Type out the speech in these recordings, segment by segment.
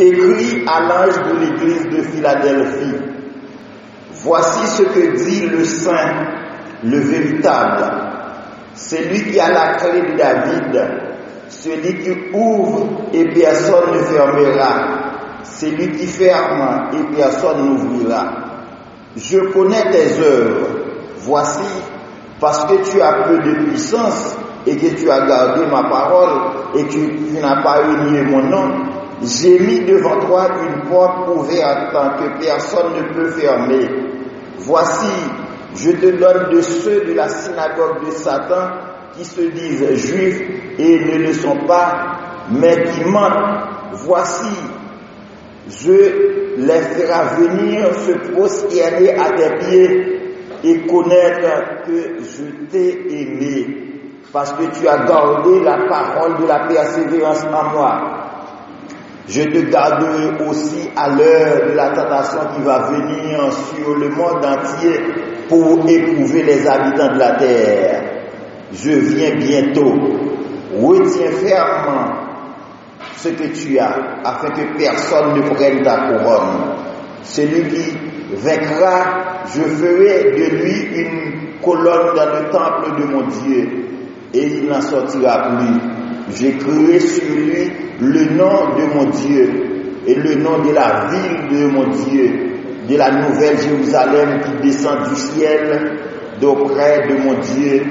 Écrit à l'ange de l'église de Philadelphie. Voici ce que dit le Saint, le véritable, celui qui a la clé de David, celui qui ouvre et personne ne fermera, celui qui ferme et personne n'ouvrira. Je connais tes œuvres. Voici, parce que tu as peu de puissance et que tu as gardé ma parole et que tu n'as pas renié mon nom, j'ai mis devant toi une porte ouverte que personne ne peut fermer. Voici, je te donne de ceux de la synagogue de Satan qui se disent juifs et ne le sont pas, mais qui mentent. Voici, je les ferai venir se prosterner à tes pieds et connaître que je t'ai aimé, parce que tu as gardé la parole de la persévérance en moi. Je te garderai aussi à l'heure de la tentation qui va venir sur le monde entier pour éprouver les habitants de la terre. Je viens bientôt. Retiens fermement ce que tu as, afin que personne ne prenne ta couronne. Celui qui vaincra, je ferai de lui une colonne dans le temple de mon Dieu, et il n'en sortira plus. J'écrirai sur lui le nom de mon Dieu et le nom de la ville de mon Dieu, de la nouvelle Jérusalem qui descend du ciel d'auprès de mon Dieu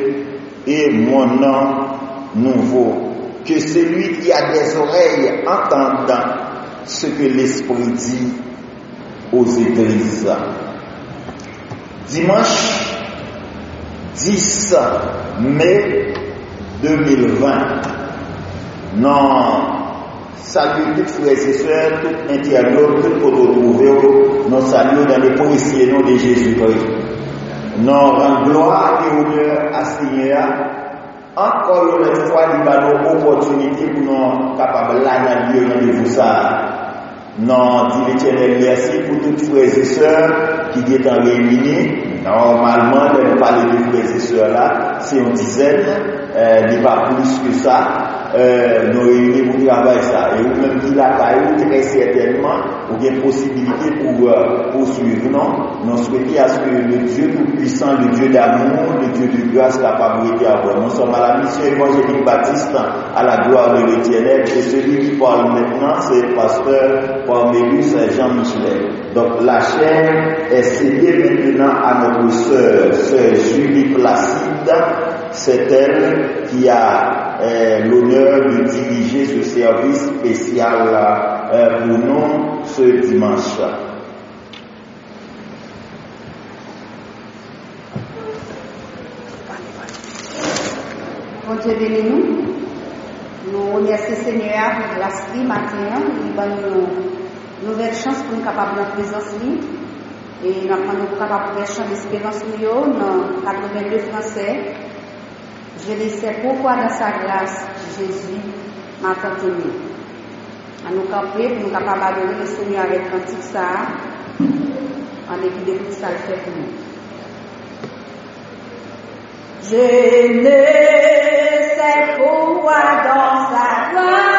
et mon nom nouveau. Que celui qui a des oreilles entende ce que l'Esprit dit aux églises. Dimanche 10 mai 2020. nan Salye tout fwezeseur, tout interlop, tout koto trouve yo, non salye dan le poesye non de Jezoukri. Non ran gloa e odeur asinye a, ankon yo net fwa li bado opotunite pou non kapab lanyan yo nan devousa. Non di l'Eternel mersi pou tout fwezeseur ki getan remini, normalman le pale de fwezeseur la, se yon dizen, li pa plus ke sa, Euh, nous réunir pour travailler ça. Et vous même qui la caillou, très certainement, vous avez possibilité pour euh, poursuivre, non? Nous souhaitons à ce que le Dieu tout-puissant, le Dieu d'amour, le Dieu de grâce, capacité à voir. Nous sommes à la mission évangélique baptiste, à la gloire de l'éternel, et celui qui parle maintenant, c'est le pasteur Cornelius Jean-Michel. Donc la chaîne est cédée maintenant à notre sœur, sœur Julie Placide. C'est elle qui a euh, l'honneur de diriger ce service spécial euh, pour nous ce dimanche. Bon Dieu bénis nous. Nous remercions Seigneur pour l'esprit matin. Il donne une nouvelle chance pour nous capables de présence libre. Et nous avons capables de chant d'espérance dans 82 français. Je le sais pourquoi dans sa grâce, Jésus m'a tant aimé. À nous camper pour nous capables d'adorer le Seigneur avec un petit ça, en équipe de ça le fait pour nous. Je ne sais pourquoi dans sa grâce,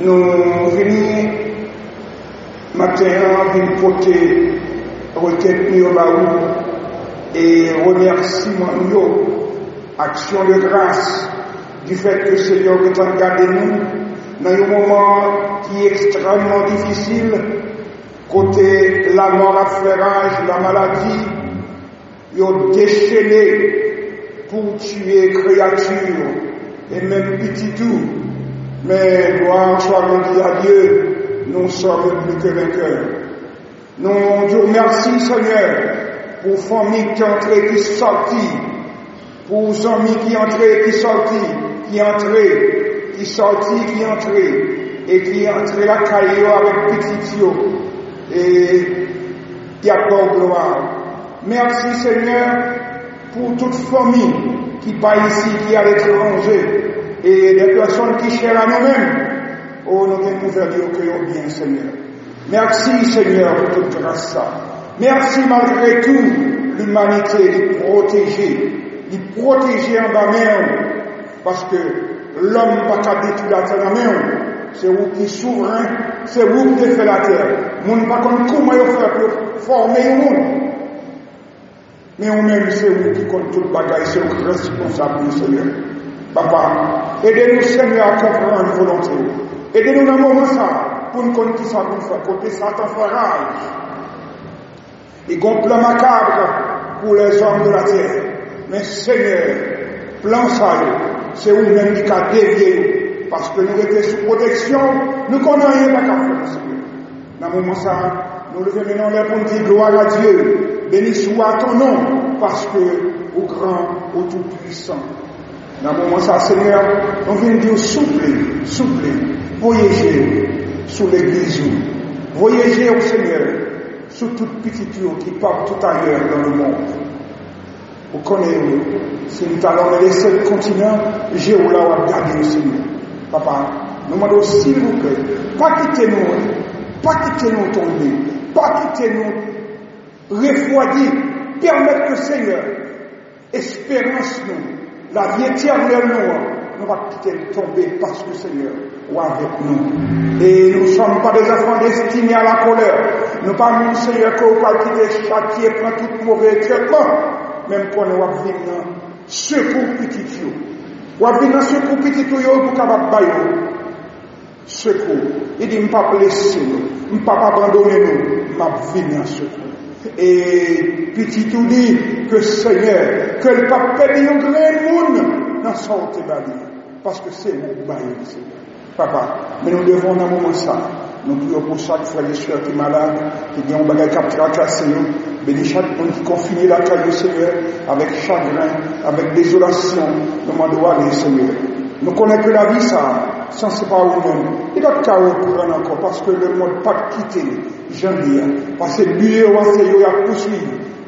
Nous venons maintenant venir porter requête et remerciement action de grâce du fait que le Seigneur est en garde nous dans un moment qui est extrêmement difficile, côté la mort à ferrage, la maladie, ils ont déchaîné pour tuer créatures et même petit tout. Mais gloire soit rendue à Dieu, nous sommes plus que vainqueurs. Nous Dieu merci Seigneur pour famille qui entrée, qui sortie, pour amis qui entrée, qui sorti, qui entrée, qui sorti, qui entrée, et qui entrée la caillou avec petit et qui accorde gloire. Merci Seigneur pour toute famille qui pas ici, qui est à l'étranger, et des personnes qui cherchent à nous-mêmes. Oh, nous avons nous que bien, Seigneur. Merci, Seigneur, pour toute grâce. Merci malgré tout, l'humanité, de protéger, de protéger en bas même, parce que l'homme n'a pas tout la terre en main. C'est vous qui souverain, c'est vous qui fait la terre. Nous ne pas comment faire pour former le monde. Mais on c'est vous qui compte tout le bagage, c'est vous responsable, Seigneur. Papa, aidez-nous, Seigneur, à comprendre volonté. Aidez-nous dans le moment ça, pour nous connaître ça pour faire, côté Satan farage. Et gon plan macabre pour les hommes de la terre. Mais Seigneur, plan ça, c'est vous-même qui a dévié, parce que nous étions sous protection, nous connaissons rien à faire, Seigneur. Dans le moment ça, nous levons maintenant les pour dire gloire à Dieu. Béni soit ton nom, parce que au grand, au tout-puissant. Dans le moment ça, Seigneur, on vient dire souple, souple, voyager sous l'église, voyager au Seigneur, sur toute petite qui part tout ailleurs dans le monde. Vous connaissez, si nous allons les sept continents, j'ai où là où garder le Seigneur. Papa, nous demandons s'il vous plaît, pas quitter nous, pas quitter nous tomber, pas quitter nous refroidir, permettre que Seigneur, espérance nous, la vie éternelle nous, nous va quitter tomber parce que Seigneur est avec nous. Et nous ne sommes pas des enfants destinés à la colère. Nous pas mon Seigneur qu'on va quitter châtier, prendre tout mauvais traitement, même quand nous va venir secours petit Dieu. Ou venir secours petit Dieu pour bailler secours. Il dit, je ne pas blesser nous, je ne pas abandonner nous, je vais venir secours. Et petit tout dit que Seigneur, que le pape un grand monde dans son bali. Parce que c'est bail, Seigneur. Papa, mais nous devons dans un moment ça. Nous prions pour chaque frère et soeur qui est malade, qui a un bagage qui a cassé. Bénis chaque monde qui confine la taille Seigneur, avec chagrin, avec désolation. Nous demandons aller, Seigneur. Nous connaissons que la vie, ça, sans c'est pas nous-mêmes. Il chaos pour encore, parce que le monde pas quitté, j'en dis, parce que lui, on a poursuivi.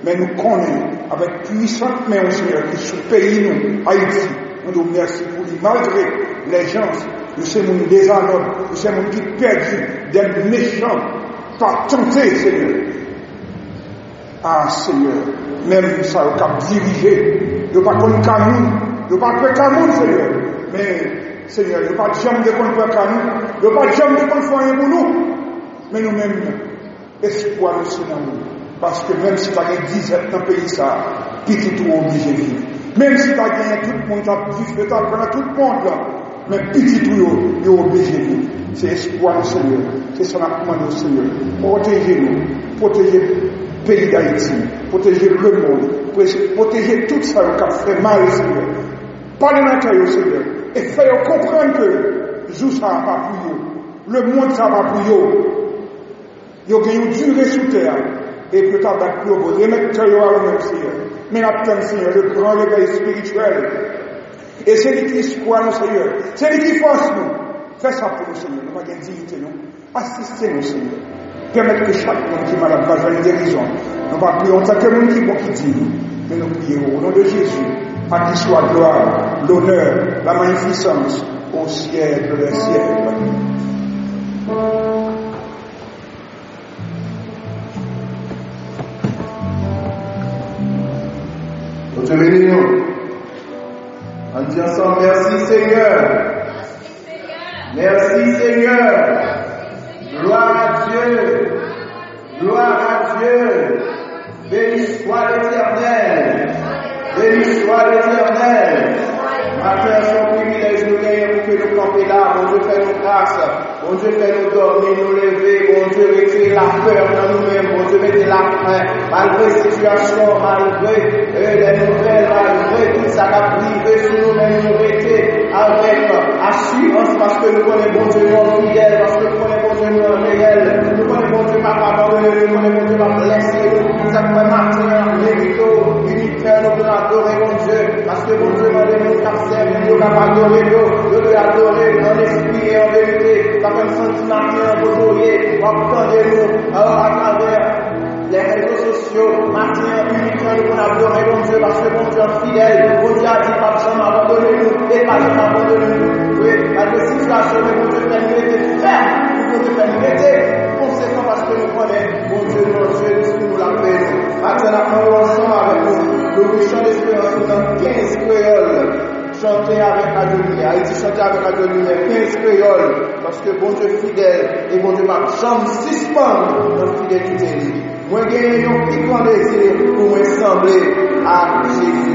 Mais nous connaissons, avec puissante main Seigneur, qui sous pays nous, Haïti. Nous nous merci pour lui, malgré les gens, nous sommes des anonymes, nous sommes qui perdus, des méchants, pas tentés, Seigneur. Ah, Seigneur, même ça, au cap dirigé, ne pas connaître qu'à nous, pas qu'à nous, Seigneur. Mais, Seigneur, il n'y a pas de jambe de contre qu'à nous, il n'y a pas de jambe de contre pour nous. Mais nous-mêmes, espoir nous nous. Parce que même si tu as des dizaines dans le pays, ça, petit tout obligé. Même si tu as gagné tout le monde, tu as vivre, tu as tout le monde. Mais petit tout, obligé de vivre. C'est espoir Seigneur. C'est ça qu'on demande au Seigneur. Protégez-nous. Protégez le pays d'Haïti. Protégez le monde. Protégez tout ça qui a fait mal, Seigneur. Parlez dans le Seigneur. Et faites comprendre que jour ça va pas pour vous. Le monde ça va pour vous. Il y a une durée sous terre. Et peut-être avec remettez cœur à vous-même, Seigneur. Mais la Seigneur, le grand réveil spirituel. Et c'est lui qui espoir nous, Seigneur. C'est lui qui force nous. Fais ça pour nous, Seigneur. Nous avons dignité, nous. Assistez-nous, Seigneur. Permettez que chaque monde qui malade va jouer une guérison. Nous va prier en tant que monde qui bon qui dit. Mais nous prions au nom de Jésus qui soit gloire, l'honneur, la magnificence au siècle des siècles. Nous te réunions en disant merci Seigneur. Merci Seigneur. Gloire à Dieu. Gloire à Dieu. Béni soit l'Éternel. Béni soit l'éternel. Matin, son privilège nous gagne pour que nous camper là. Bon Dieu fait nos grâces. Bon Dieu fait nous dormir, nous lever. Bon Dieu retirer la peur dans nous-mêmes. Bon Dieu mettez la fin. Malgré situation, malgré euh, les nouvelles, malgré tout ça qui a privé sur nous-mêmes, nous rester avec assurance parce que nous connaissons Dieu parce que nous connaissons Dieu nous réel. Nous connaissons Dieu pas abandonner, nous connaissons Dieu pas blesser. Nous savons matin, mérito, unitaire, nous devons adorer bon Dieu. Parce que bon Dieu m'a donné nous servir, nous devons adorer, nous devons adorer en esprit et en vérité. Fait un sentiment pour nous, entendez-nous à travers les réseaux sociaux, matin, uniquement nous adorer bon Dieu, parce que bon Dieu est fidèle, bon Dieu a dit pas jamais abandonner nous, et pas jamais abandonner nous. Oui, à des situations, mais bon Dieu fait nous être ferme, bon Dieu fait être conséquent parce que nous connaissons, bon Dieu, mon Dieu, nous l'appelons. Maintenant, nous ensemble avec nous, nous chant d'espérance dans 15 créoles chanter avec la lumière. Haïti chanter avec la lumière, 15 créoles, parce que bon Dieu fidèle et bon Dieu va jamais suspendre notre fidélité. Moi, j'ai un plus grand désir pour me à Jésus.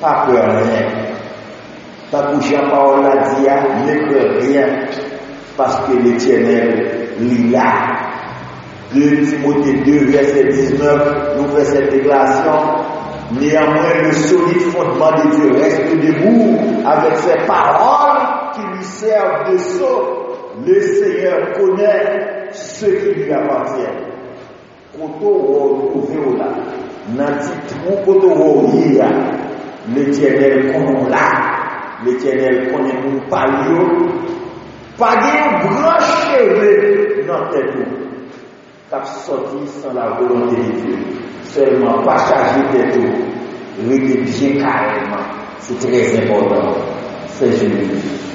Pas peur rien. Ta bouche à parole a dit, ne peur rien. Parce que l'éternel l'est là. 2 Timothée 2, verset 19, nous fait cette déclaration. Néanmoins, le solide fondement de Dieu reste debout avec ses paroles qui lui servent de sceau. Le Seigneur connaît ce qui lui appartient. Koto retrouvé là, nanti trou koto l'éternel connaît là, l'éternel connaît mon palio, pas de grand cheveux dans tête cap sorti sans la volonté de Dieu. Seulement pas charger tête rester bien carrément. C'est très important. C'est Jésus.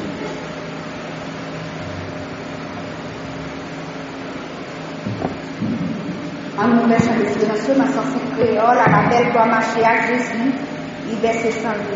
L'inspiration, ma sens créole, à la belle doit marcher à Jésus, il baisse sans nous.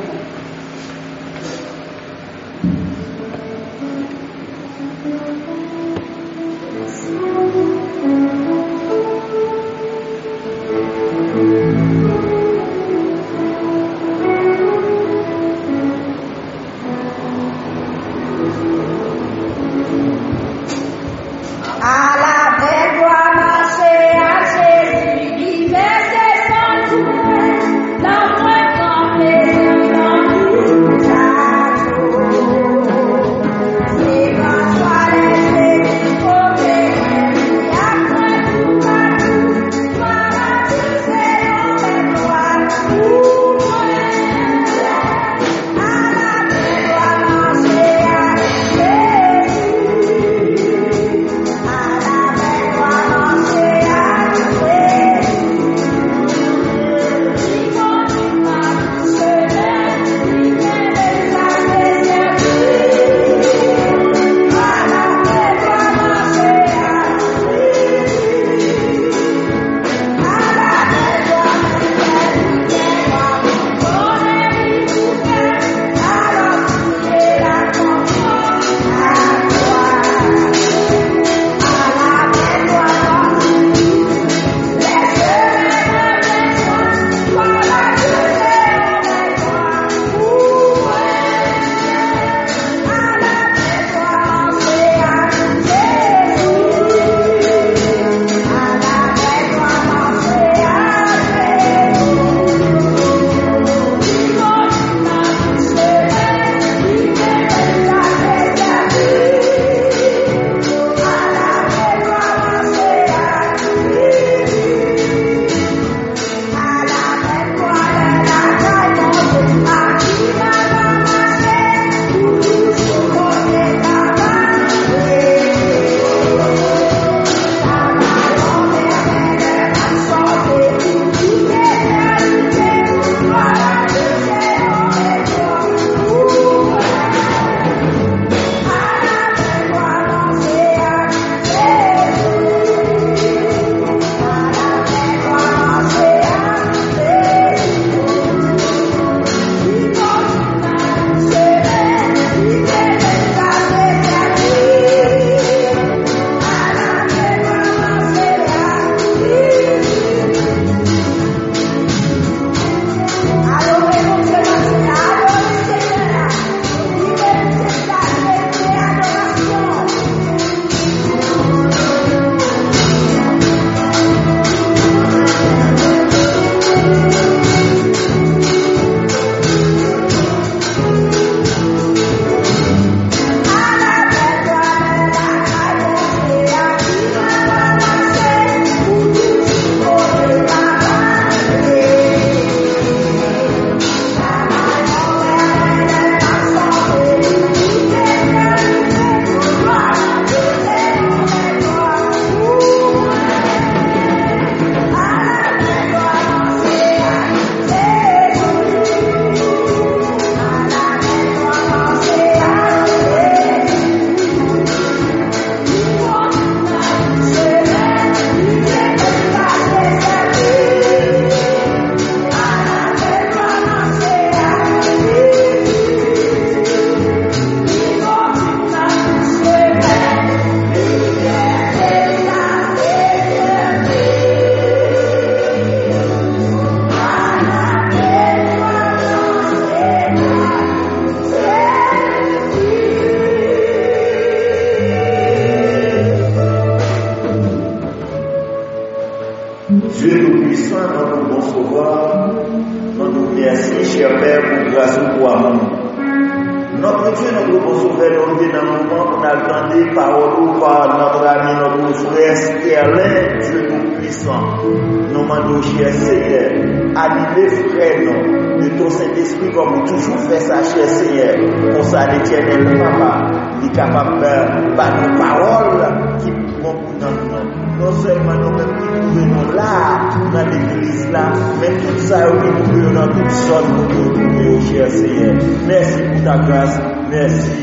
kriz la, men tout sa yo ki pou yo nan tout son pou yo pou yo chè seye. Mersi pou ta grase, mersi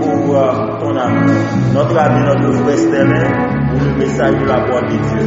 pou uh, ton amour. Notre ami, notre frère Stéphane, pour le message de la voix de Dieu.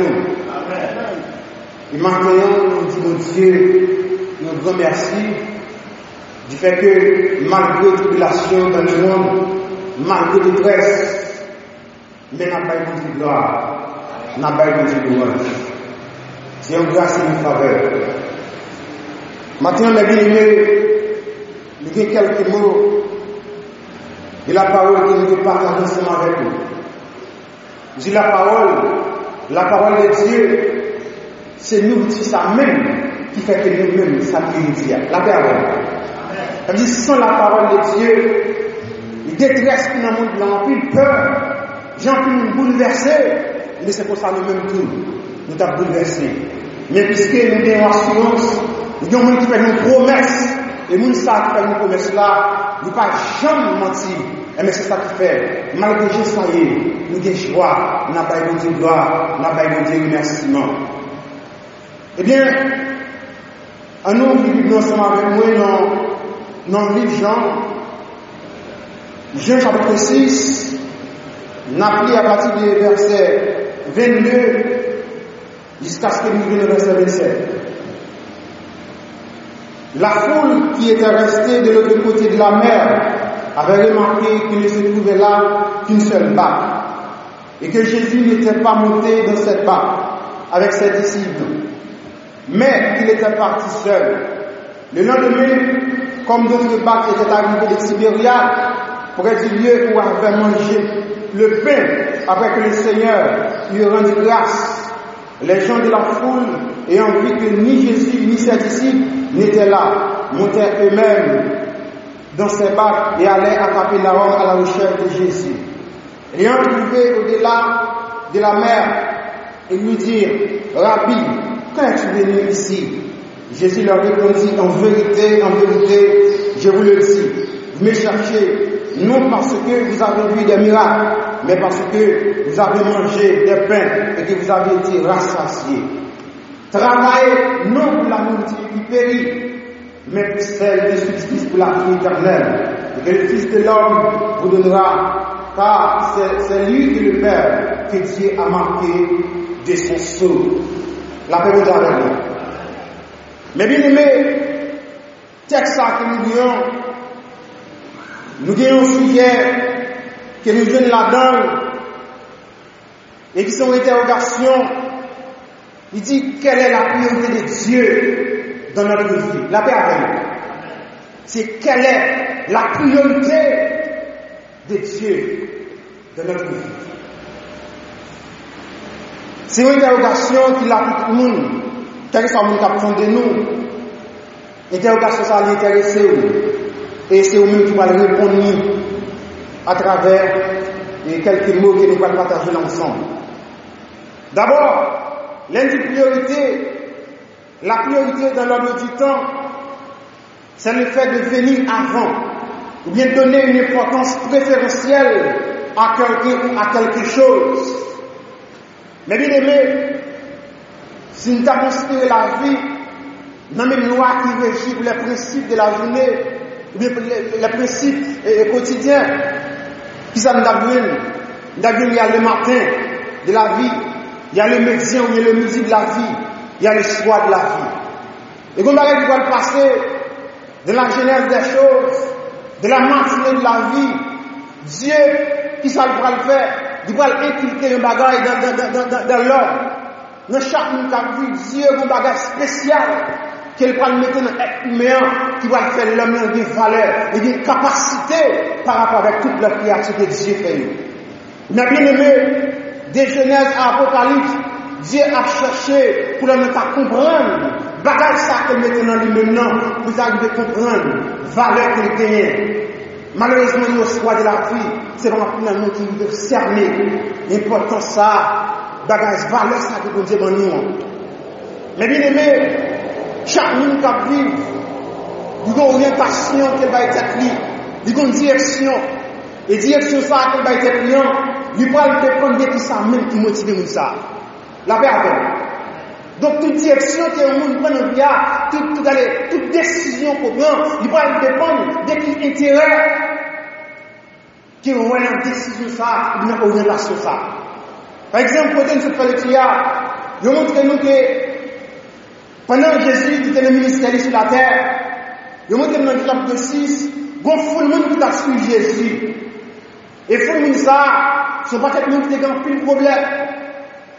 Nous. Et maintenant, nous disons Dieu, nous remercie du fait que malgré tribulation dans le monde, malgré détresse, mais n'a pas eu de gloire, n'a pas eu de louange. C'est une grâce et une faveur. Maintenant, mes bien-aimés, il quelques mots et la parole que nous partageons avec nous. dis la parole, la parole de Dieu, c'est nous, c'est ça même qui fait que nous-mêmes, ça Dieu. La parole. Dire, sans la parole de Dieu, il détresse que dans le monde, plus peur, gens qui nous bouleverser, mais c'est pour ça nous-mêmes tout, nous avons bouleversé. Mais puisque nous avons assurance, nous avons qui fait une promesse, et nous savons que nous promesse là, nous ne pas jamais mentir. Et mais c'est ça qui fait. Malgré que ça y nous avons joie, nous pas de gloire, nous pas de remerciement. Eh bien, un qui vivons ensemble avec moi dans, le livre Jean, Jean chapitre 6, nous avons à partir du verset 22 jusqu'à ce que nous venions au verset 27. La foule qui était restée de l'autre côté de la mer avait remarqué qu'il ne se trouvait là qu'une seule barque et que Jésus n'était pas monté dans cette barque avec ses disciples, mais qu'il était parti seul. Le lendemain, comme d'autres barques étaient arrivées de Sibéria, près du lieu où avait mangé le pain après que le Seigneur lui rendu grâce, les gens de la foule, ayant vu que ni Jésus ni ses disciples n'étaient là, montaient eux-mêmes dans ses barques et allaient à Capernaum à la recherche de Jésus. Ayant trouvé au-delà de la mer, et lui dirent, Rabbi, quand es-tu venu ici? Jésus leur répondit, en vérité, en vérité, je vous le dis, vous me cherchez non parce que vous avez vu des miracles, mais parce que vous avez mangé des pains et que vous avez été rassasiés. Travaillez non pour la nourriture qui périt, mais celle de subsiste pour la vie éternelle. Et le Fils de l'homme vous donnera, car c'est lui qui le Père que Dieu a marqué de son sceau. La paix vous nous. Mais bien aimé, texte que nous disons, nous avons un sujet que nous venons là-dedans et qui sont interrogations. Il dit quelle est la priorité de Dieu? Dans notre vie. La paix avec nous. C'est quelle est la priorité de Dieu dans notre vie. C'est une interrogation qui l'a tout le monde. Quel que soit le de nous. Interrogation ça l'intéresse. Et c'est au-même qui va répondre à travers quelques mots que nous allons partager ensemble. D'abord, l'une des priorités, la priorité dans l'ordre du temps, c'est le fait de venir avant, ou bien donner une importance préférentielle à quelqu'un ou à quelque chose. Mais bien aimé, si nous avons considéré la vie dans les lois qui régissent les principes de la journée, ou bien les, principes quotidiens, qui sont dans il y a le matin de la vie, il y a le médecin, a le midi de la vie, il y a le soir de la vie. Et va qui va le passer de la genèse des choses, de la matinée de la vie, Dieu, qui ça va le faire Il va inculquer un bagage dans, dans, l'homme. Dans chaque monde qui vu, Dieu a un bagage spécial qu'il va mettre dans l'être humain qui va faire l'homme une valeur et une capacité par rapport avec toute la création que Dieu fait. Mais bien aimé, de Genèse à Apocalypse, Diye ap chache pou la men ta kompran. Bagay sa ke mette nan li men nan pou zan de kompran. Vale ke li tenyen. Malouzman yo swa de la pri, se van ap nan nou ki nou de serme. Important sa, bagay vale sa ke kon diye ban nou. Men bin eme, chak moun kap viv, di kon orientasyon ke bay tek li, di kon direksyon, e direksyon sa ke bay tek li an, li pal pe kon de ki sa men ki motive moun sa. La pe apel. Donk tout direksyon ki yon moun pren an biya, tout desisyon pou mwen, li pa yon depan, dek yon entere, ki yon wè nan desisyon sa, ou nan oryanasyon sa. Par exemple, kote yon sot pale kriya, yon montre nou ke, penan Jésus ki te le ministeri sou la terre, yon montre nou nan klap de 6, gon foun moun ki ta sou Jésus. E foun moun sa, sou pa ket moun ki te gan pil probleme,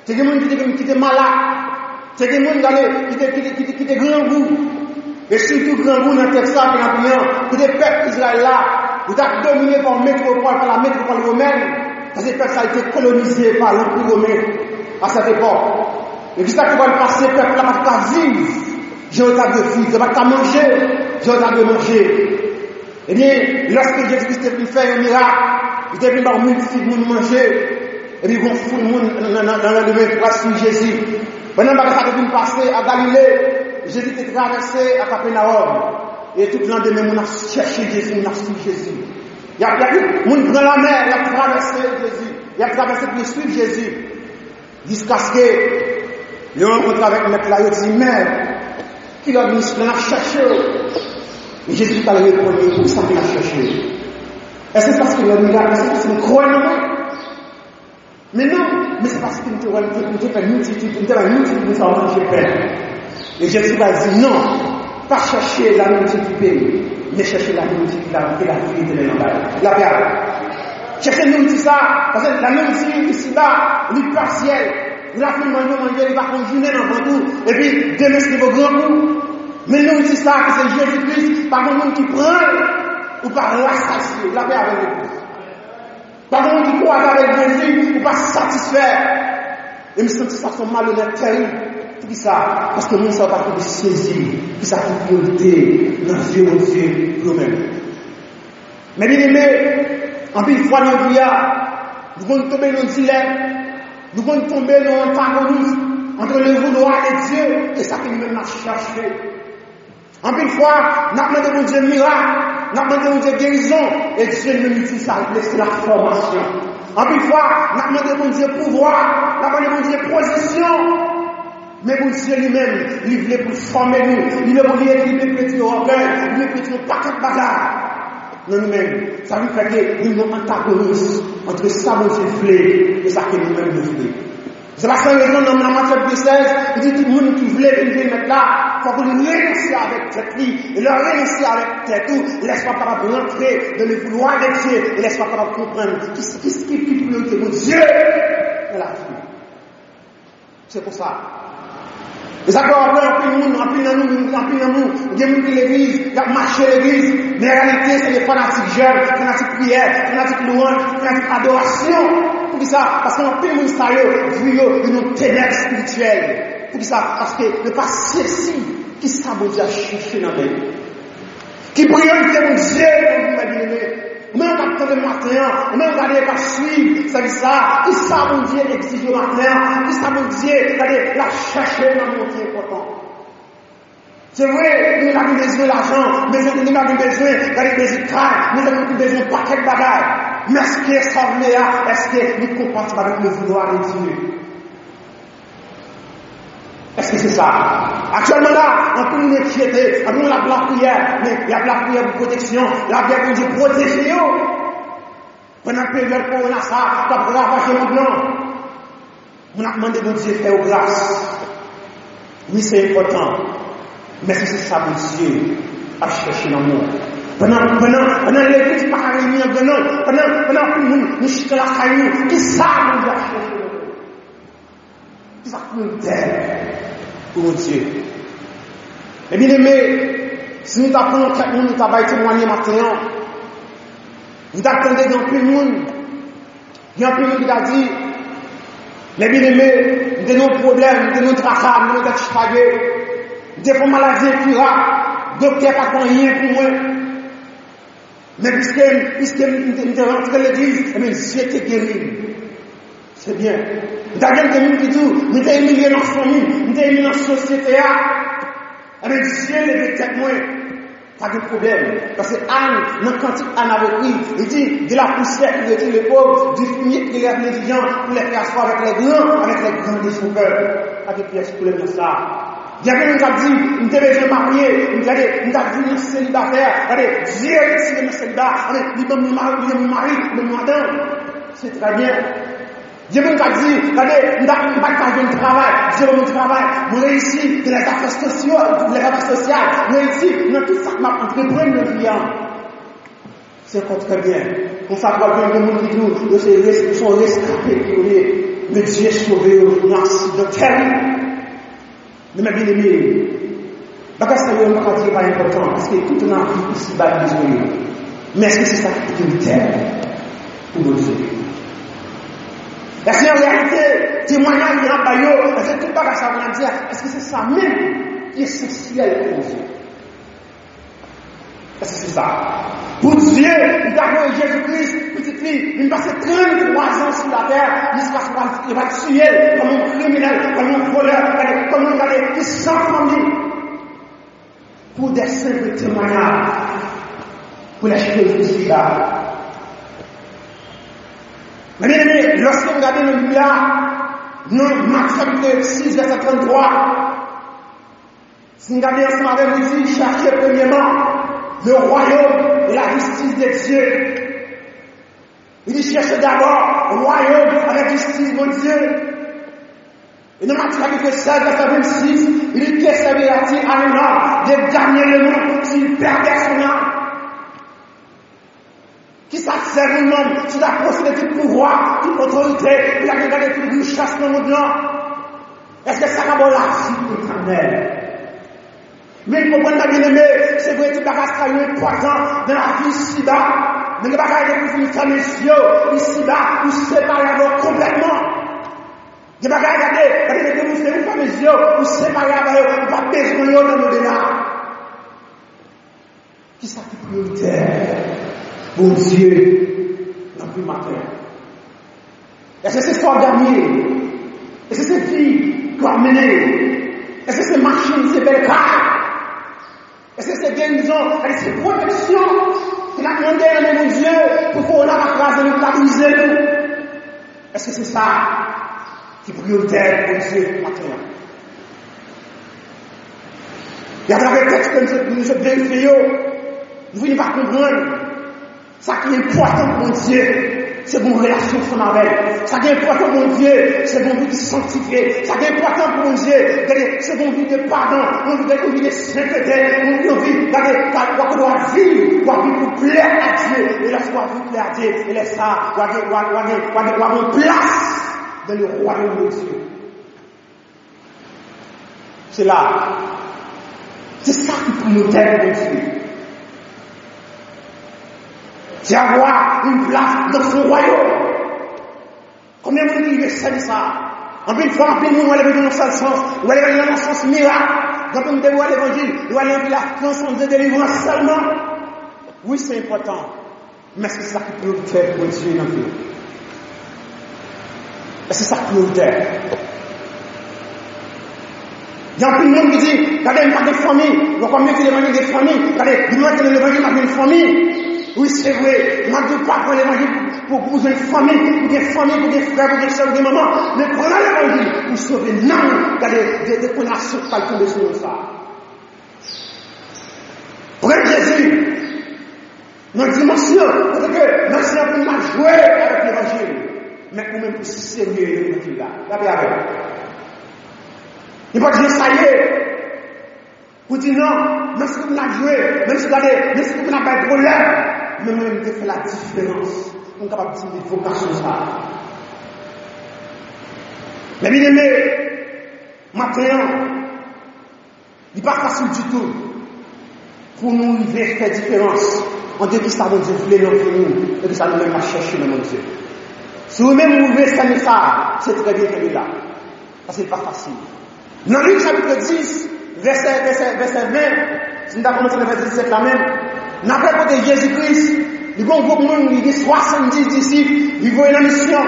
C'est quelqu'un qui était malade. C'est des gens qui étaient grand goût. Et surtout dans le Texas et dans le pour des peuples Israël là, vous êtes dominé par, métropole, par la métropole romaine, parce que le peuple a été colonisé par l'Empire romain à cette époque. Et ça qui va passer, le peuple n'a pas vivre. J'ai tas de vivre, n'a pas manger, j'ai tas de manger. Eh bien, lorsque Jésus-Christ est venu faire un miracle, il est venu par multitude de manger, et puis ils vont foutre le monde dans le domaine de Jésus. Pendant que ça devait passer à Galilée, Jésus était traversé à Capernaum. Et tout le lendemain, on a cherché Jésus, on a suivi Jésus. Il y a, on prend la mer, il a traversé Jésus. Il a traversé pour suivre Jésus. Jusqu'à ce que, il rencontre avec le là, il dit, mais, qui l'a dit, on a cherché. Jésus est allé répondre, pour ça qu'il a cherché. Est-ce que c'est parce qu'il a miracle, est-ce que c'est une croyance mais non, mais c'est parce que nous avons fait multitude, nous avons multitude de manger pain. Et Jésus va dire non, pas chercher la multitude, mais chercher la multitude est la vie de La paix. Chercher nous dit ça, parce que la multitude ici-bas, lui partiel. Nous avons fait manger, manger, il va conjurer dans tout, et puis demain c'est vos grands coups. Mais nous dit ça, que c'est Jésus-Christ, par le monde qui prend, ou par l'assassin, la paix avec l'épouse. Par contre, qui croit avec Ou pas satisfaire. Et me sentir façon malhonnête terrible. Tout ça, parce que nous, ça va pas de saisir, qui ça qui volonté dans Dieu, mon Dieu, nous-mêmes. Mais bien aimé, en plus, fois dans nous allons tomber dans le dilemme, nous allons tomber dans l'antagonisme entre le vouloir et Dieu, et ça que nous-mêmes avons cherché. En plus, fois, nous avons demandé Dieu miracle, nous avons demandé guérison, et Dieu nous dit ça, c'est la formation. Anpil fwa, nan mwen de moun diye pouvoi, nan mwen de moun diye pozisyon. Men moun diye li men, li vle pou fome nou, li le moun diye li men peti yo anpil, li men peti yo paket bagay. Nan nou men, sa vi fweke, nou nou antagonist, antre sa moun diye vle, e sa ke nou men nou vle. C'est parce que raison dans de 16, il dit tout le monde qui voulait venir mettre là, il faut que nous renoncer avec cette vie, et leur renoncer avec tête tout, laisse-moi pas rentrer dans le vouloir de Dieu, et laisse-moi pas comprendre qui qui qui peut que mon Dieu est la vie. C'est pour ça. E sa kwa wapwen anpil moun, anpil nan moun, anpil nan moun, gen moun ki l'eglize, yak mache l'eglize, men realite se le fanatik jèl, fanatik prièl, fanatik louan, fanatik adorasyon. Pou ki sa, paske anpil moun sa yo, vu yo, yon nou tenèk spirituel. Pou ki sa, paske ne pa sèsi ki sa bo di a chifè nan bè. Ki prièl ki te moun zè, moun mè binè. Vous bien-aimé. Même quand le matin, même quand il pas suivre, c'est ça, qui ça mon Dieu exige le matin, qui ça mon Dieu, la chercher dans mon Dieu important. C'est vrai, nous avons besoin d'argent, nous avons besoin d'aller des états, nous avons besoin de paquet de bagages. Mais que ça est-ce que nous compatibles avec le vouloir de Dieu? Est-ce que c'est ça Actuellement là, on peut nous inquiéter, on a la prière, mais il y a la prière de protection, la prière pour Dieu protéger nous. Pendant la période où on a ça, on va ravager le blanc. On a demandé de Dieu faire grâce. Oui, c'est important. Mais c'est ça, monsieur, à chercher l'amour. Pendant, pendant, pendant l'église, pas non. Pendant, pendant que nous, nous cherchons la caillou, qui ça nous a? Qui ça nous pour Dieu. Et bien aimé, si nous t'apprenons quelques nous t'abaye témoigner maintenant, nous t'attendez dans plus de monde, dans plus de monde qui t'a dit, les bien-aimés, nous avons des problèmes, nous avons des tracas, nous avons des chicagues, nous avons des maladies incurables, docteur pas de rien pour moi. Mais puisque nous sommes rentrés à l'église, Dieu t'a guéri. C'est bien. Des gens émis dans la famille, dans la société. Eh bien, Dieu est peut-être moins. Pas de problème. Parce que Anne, dans le Anne avait pris, il dit, de la poussière qui retire les pauvres, du fumier qui lève les visions, pour les faire avec les grands, avec les grands de son cœur. Pas de pièces pour les dire ça. Il y a quelqu'un qui a dit, nous devons marier, nous devons célibataire. Regardez, Dieu est ici dans célibat. Regardez, il donne mon mari, il donne mon mari, il donne mon madame. C'est très bien. Il y a qui dit, regardez, nous devons pas un travail. Dieu mon travail. Nous réussis dans les affaires sociales, les affaires sociales. Nous réussis dans tout ça que m'a entrepris le client. C'est très bien. On s'appelle bien le monde qui dit, ils sont rescapés, mais Dieu est sauvé au accident terrible. Mais dire pas important parce que tout dans la vie ici bas besoin. Mais est-ce que c'est ça qui est prioritaire pour nous Dieu? Est-ce que en réalité, témoignage de l'embaillot, est-ce que tout bagage ça va dire, est-ce que c'est ça même qui est essentiel pour Dieu? Est-ce que c'est ça? Pour Dieu, il a Jésus-Christ, petite fille, il passé 33 ans sur la terre, jusqu'à ce qu'il va tuer comme un criminel, comme un voleur, comme un gars qui sans famille, pour des simples témoignages, pour les choses ici là. Mais bien aimé, lorsque le Bible, dans Marc chapitre 6, verset 33, si vous regardez ensemble nous, il dit, cherchez premièrement le royaume et la justice de Dieu. Il dit cherche d'abord le royaume et la justice de Dieu. Et dans Matthieu chapitre 16, verset 26, il dit qui servira-t-il à un homme de gagner le monde s'il perdait son âme? sak ser un nom, sou ta konside tout pouvoi, tout otorite, pou la gen gade tout richas nan moun nan. Eske sa ka bon la si pou tanel? Men pou kon ta gen eme, se vwe tout bagas ka yon 3 an, nan la vi si ba, nan gen bagas gen pou fin tanel si yo, si ba, ou se pa yon kompletman. Gen bagas gade, gade gen pou fin tanel si yo, ou se pa yon, ou pa bezon yo nan moun denan. Ki sa ki priorite? Pour Dieu dans le matin? Est-ce que c'est ce gagné? Est-ce que c'est qui a mené? Est-ce que c'est machine, c'est belle? Est-ce que c'est guérison, c'est protection qu'il a demandé à mon Dieu pour qu'on a la nous Est-ce que c'est ça qui prioritaire pour Dieu maintenant Et à travers le texte que nous sommes vérifiés, nous ne pas comprendre ça qui est important pour Dieu c'est mon relation avec Ça qui est important pour Dieu, c'est mon vie de sanctifier. Ça qui est important pour Dieu, c'est mon vie de pardon, mon vie de sainteté, mon vie de vivre pour plaire à Dieu. Et lorsqu'on vivre plaire à Dieu, et laisse ça, place dans le royaume de Dieu. C'est là. C'est ça qui peut nous aider de Dieu c'est avoir une place dans son royaume. Combien de qui essaie ça? En une fois, en plus, nous, on va dans le sens, on va aller dans le sens miracle. Dévoile l'évangile, on va aller dans la conscience de délivrance seulement. Oui, c'est important. Mais c'est ça qui peut faire pour Dieu dans le c'est ça qui peut faire. Il y a plus de monde qui dit, regardez, il n'y a pas de famille. Il y a combien l'évangile des familles Regardez, dis-moi que l'évangile n'a pas de famille. Oui, c'est vrai. Je ne pas prendre l'évangile pour vous une famille, pour des familles, pour des frères, pour des soeurs, pour des mamans. Mais prenez l'évangile pour sauver non, des, condamnations qui parlent de sur ça. Prenez Jésus. Notre dimension, parce que notre Seigneur m'a joué avec l'évangile. Mais quand même, c'est sérieux l'évangile là. La avec. Il va dire, ça y est. Pour dire non, même si vous avez joué, même si vous avez, même si vous n'avez pas de problème, mais moi-même, je fais la différence. On est capable de vocations ça. Mais bien aimé, maintenant, il n'est pas facile du tout pour nous arriver à faire différence entre qui ça veut dire voulait dans nous et que nous même chercher dans mon Dieu. Si vous-même vous voulez ça, c'est très bien qu'elle est là. Parce que n'est pas facile. Dans Luc chapitre 10, verset, verset, verset 20, si nous avons commencé le verset 17 là même, n'a pas côté Jésus-Christ, il y a un groupe de monde, il y a 70 disciples, ils vont une mission.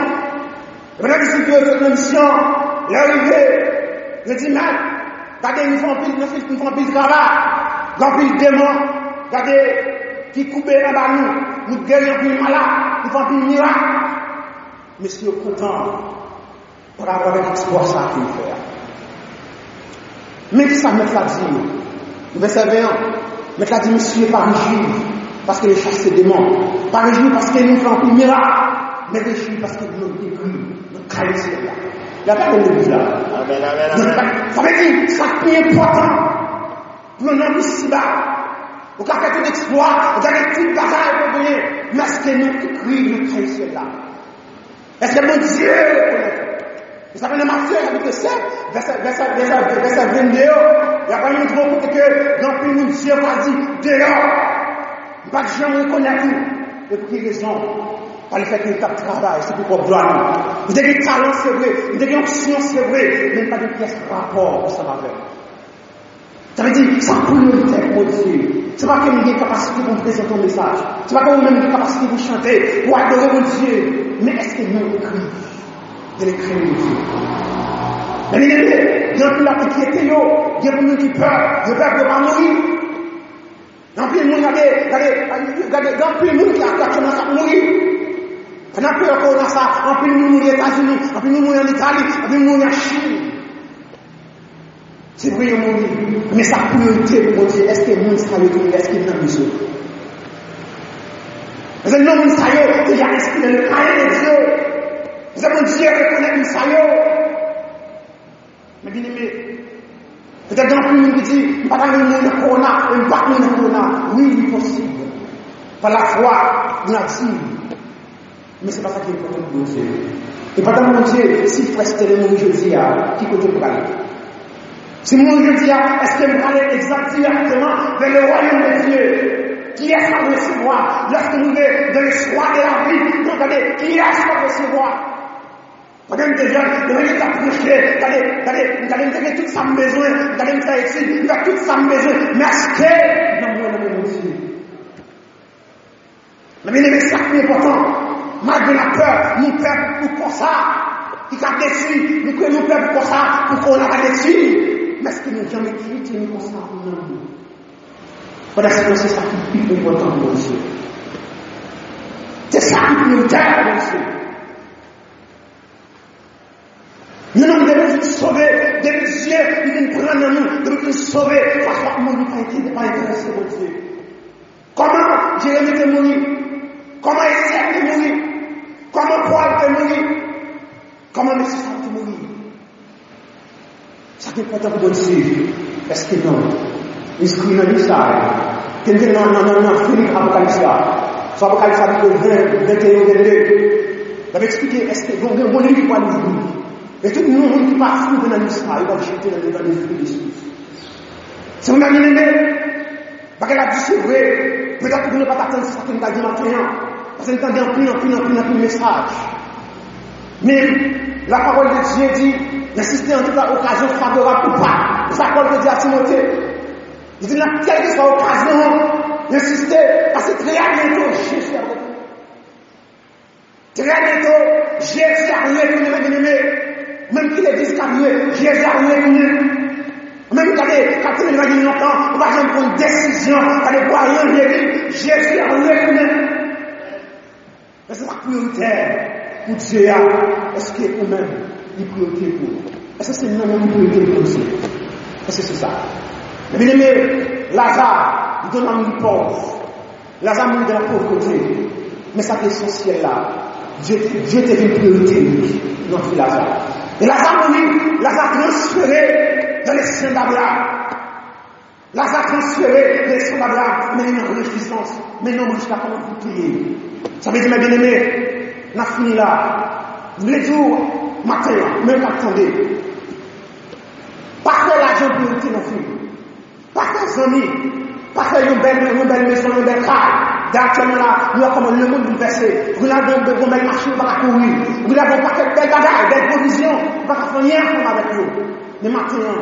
Et maintenant, disciples une mission, il est arrivé, il dit, mais, regardez, nous faisons pile, nous faisons pile travail, nous pile démon, regardez, qui coupe bas nous, nous guérissons pile malade, nous faisons pile miracle. Êtes content, rapport à l'exploit ça qu'il fait. Mais qui ça met la dit Verset 21, met la dit, monsieur, pas réjouir parce que les chasse des démons, pas réjouir parce qu'il nous fait un miracle, mais réjouir parce qu'il nous écrit, nous caresse là. Il n'y a pas de l'église là. Amen, amen, amen. Ça veut dire, ça qui est important pour un homme ici-bas. Au cas fait un exploit, cas fait tout le bazar pour gagner, mais est-ce que nous écrit, nous caresse là Est-ce que mon Dieu vous savez, dans Matthieu, chapitre 7, verset, verset, verset, verset 22, il y a pas une trop pour que dans le monde, Dieu va dire, dehors, pas de gens tout. Et pour quelle raison? Par le fait qu'il tape travail, c'est pour doit nous. Vous avez des talents, c'est vrai, vous avez des options, c'est vrai, mais pas de pièces rapport pour ça avec. Ça veut dire, ça priorité pour Dieu. C'est pas que nous avons capacité pour présenter un message. C'est pas que nous avons capacité pour chanter, pour adorer mon Dieu. Mais est-ce que nous écrivons elektrifiye. Meni geni, yon pou la pikyete yo, yon pou nou ki peur, yon peur de manoui. Yon pou moun gade, gade, gade, yon pou moun ki atakye nan sa moui. An apè yo kon nan sa, an pou moun moun Etasini, an pou moun moun an Itali, an pou moun an Chine. Se pou yon mouni, men sa pou yon te pou di, eske moun sa yo tou, eske nan mouzou. Mwen se nou moun sa yo, te jan eske nan kayen de Diyo. Dieu reconnaître une saillot. Mais bien aimé, peut-être dans le monde qui dit, pas dans le monde de corona, et pas dans le corona. Oui, il est possible. Par la foi, nous dit. Mais ce n'est pas ça qui est important pour Dieu. Et pas dans mon Dieu, si frère c'était mon jeudi, qui côté pour aller Si mon jeudi, est-ce que vous allez exactement vers le royaume de Dieu qui est-ce qu'on recevoir Lorsque nous dans le choix de la vie, regardez, qui est-ce qu'on recevoir D'aller, d'aller, d'aller donner tout ça besoin, d'aller faire ici, faire tout dans mon nom de Dieu Mais bien aimé, c'est plus important. Malgré la peur, nous peur pour ça. Qui a déçu, nous que nous peur pour ça, pour qu'on a déçu. Mais est-ce que nous jamais critiqué nous comme ça Non. Parce que c'est ça qui est plus important pour Dieu. C'est ça qui est plus important pour Yon nan devin fin sove, devin zye, devin pran nan nou, devin fin sove, fwa moun nou pa iti, de pa iti rase bon Diyo. Koman Jeremie te mouni? Koman Esek te mouni? Koman Paul te mouni? Koman Mesisan te mouni? Sa gen pata pou don si, eske nan, inskri nan lisa, ten gen nan nan nan nan fili apokalisa, so apokalisa di kon 20, 21, 22, la me eksplike eske yon gen mouni ki pa nou mouni. E tout nou moun ki pati pou nan misra, yo wap jete nan nan moun ki Se moun nan moun mè, bagè la disou vè, pè da pou nou pa patan se sakè nou ta di matriyan, pasè nou tan di anpil, anpil, anpil, anpil mesaj. Mè, la parole de Dieu dit, d'insister en toute occasion favorable ou pas. C'est ça qu'on dit à Timothée. Il dit, quelle que soit l'occasion, d'insister à cette réalité, j'ai fait avec vous. Très bientôt, j'ai fait avec vous, bien aimé. Même qu'il est discarné, Jésus arrive, vous même quand il va dire longtemps, on va prendre une décision, aller voir rien Jésus arrive, Mais c'est la prioritaire pour Dieu. Est-ce que vous-même, il priorité pour vous Est-ce que c'est une même priorité pour vous Est-ce que c'est ça? Mais bien aimé, Lazare, il donne un vie pauvre. Lazare mourit de la pauvreté. Mais ça, c'est essentiel là. Dieu, Dieu une priorité, notre Lazare. las a nourri, las a transféré dans l'esprit d'Abraham. Las a transféré dans l'esprit d'Abraham. Mais il n'y a pas de puissance. Mais non, je ne pas comment vous prier. Ça veut dire, mes bien-aimés, n'a fini là. Les jours, matin, même attendez. Partez l'argent pour nous tirer nos filles. Partez les amis. Partez une belle maison, une belle carte. Dè aktyèm nou la, nou akoman le moun bouleverse. Ou la gen de gomel machin baka kouri. Ou la gen paket bel bagay, bel provizyon. Baka fanyen kon avèk yo. Nè maten,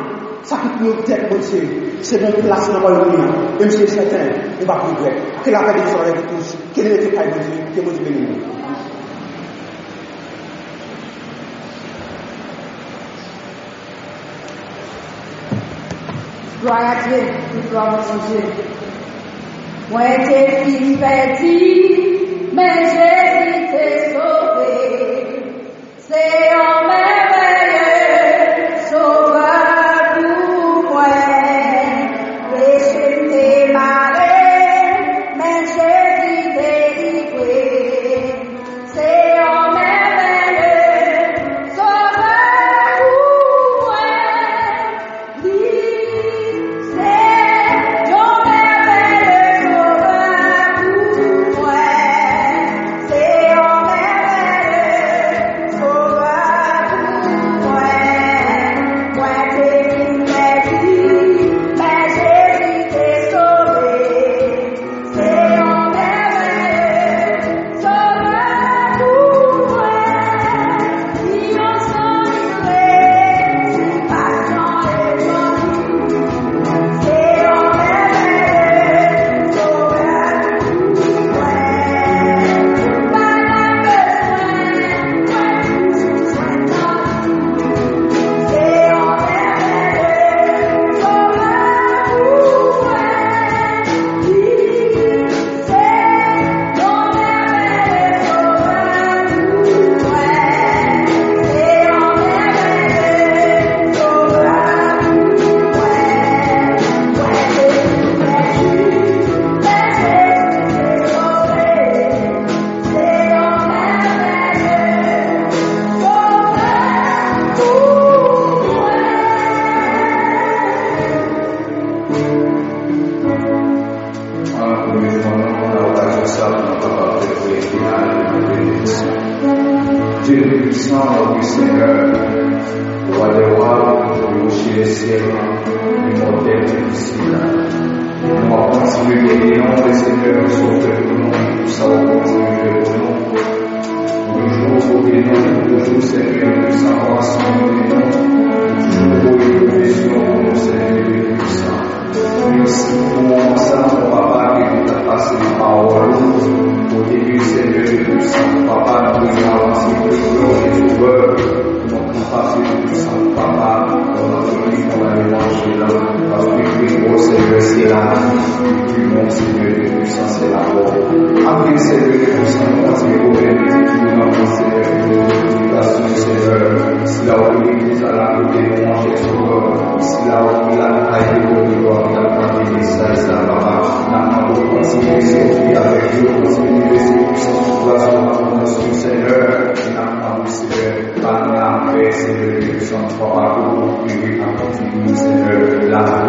sa ki pou yo tèk bolse. Se bon plas nan wè yon yon. E msè sèten, e bak pou dwe. Akè la pèdè yon rèk tous. Kè nè te kaj bouti, kè bouti bè yon. Gloire à Dieu, gloire à Dieu. Moi, t'es fils petit, mais Jésus t'est sauvé. C'est en merveilleux sauveur pour moi. Péché t'es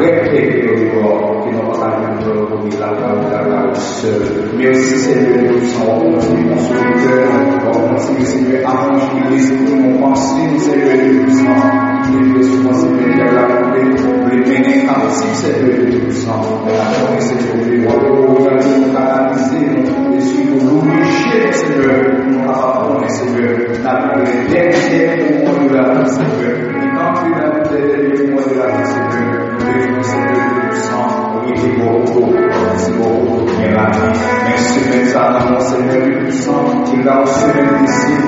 Seigneur, la vraie paix de l'auditoire, qui n'a pas la même chose pour la la la seul. Mais aussi, Seigneur, de puissance, on continue à construire le cœur, on continue, Seigneur, à ranger l'esprit, mon pensée, Seigneur, de puissance, qui est souvent, Seigneur, de la volonté, les bénéfices, captifs, Seigneur, de puissance, mais mon Seigneur, de puissance, qui a reçu le disciple,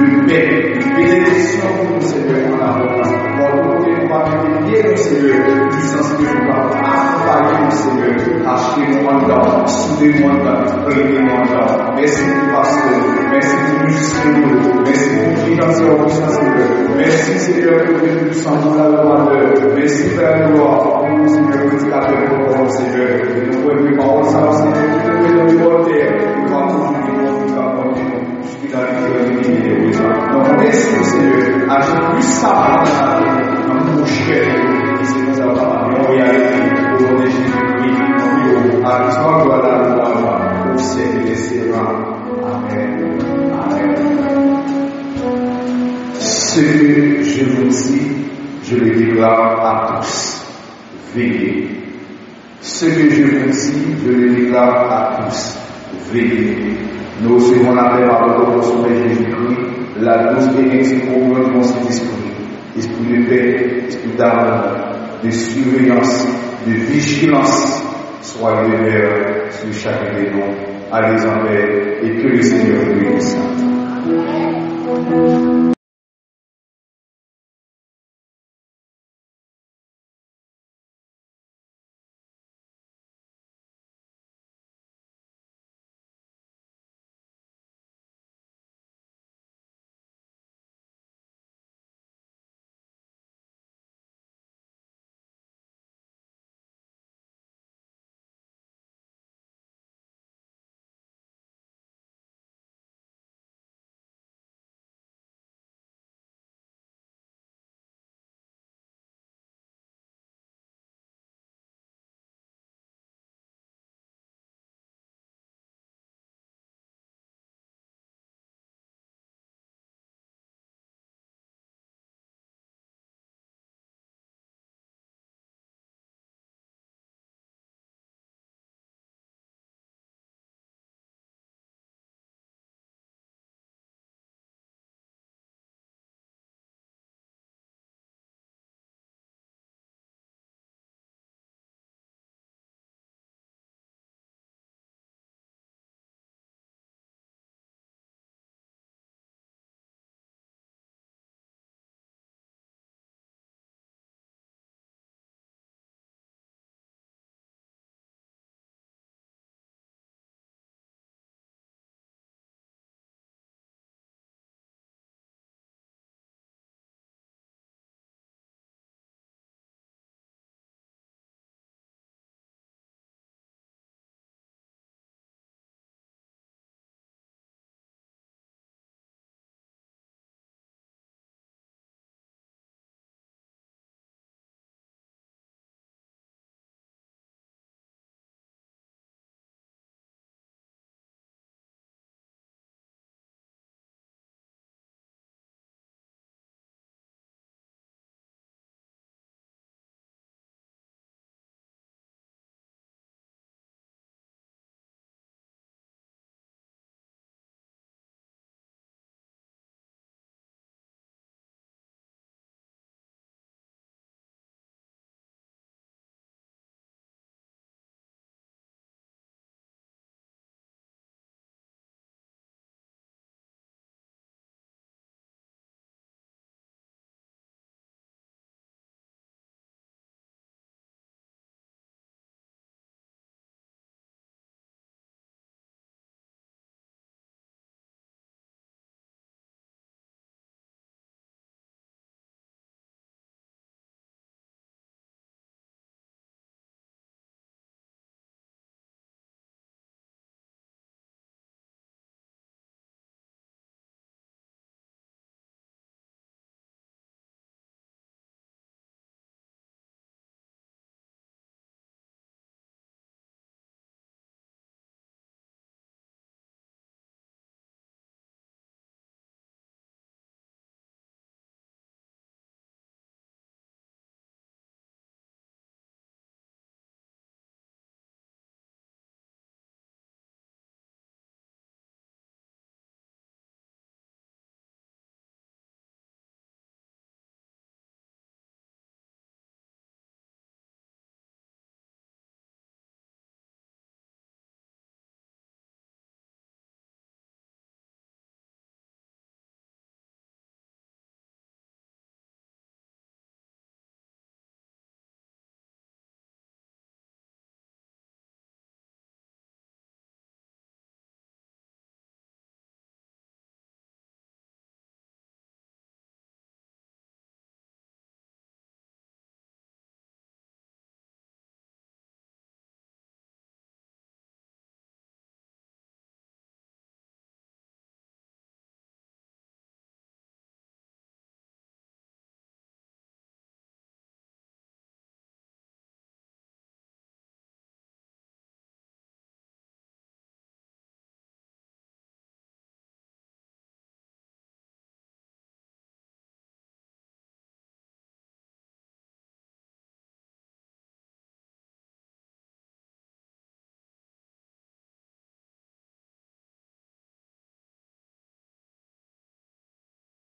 le paix, une bénédiction nous, Seigneur, en abondance, pour nous, nous bénir, nous, Seigneur, puissance que nous pas accompagner, nous, Seigneur, achetez-moi dedans, soudez-moi dedans, prenez-moi dedans, merci pour merci pour muscle, merci pour financier, Seigneur, merci, Seigneur, pour le puissant, pour la merci, Père, pour nous, Seigneur, pour nous, Seigneur, Ce que je vous dis, je le déclare à tous. Veillez. Ce que je vous dis, je le déclare à tous. Veillez. Nous recevons la paix par le corps de son Jésus-Christ, la douce bénédiction pour nous, nous de paix, de surveillance, de vigilance soit l'honneur sur chacun des noms. Allez en paix et que le Seigneur vous bénisse.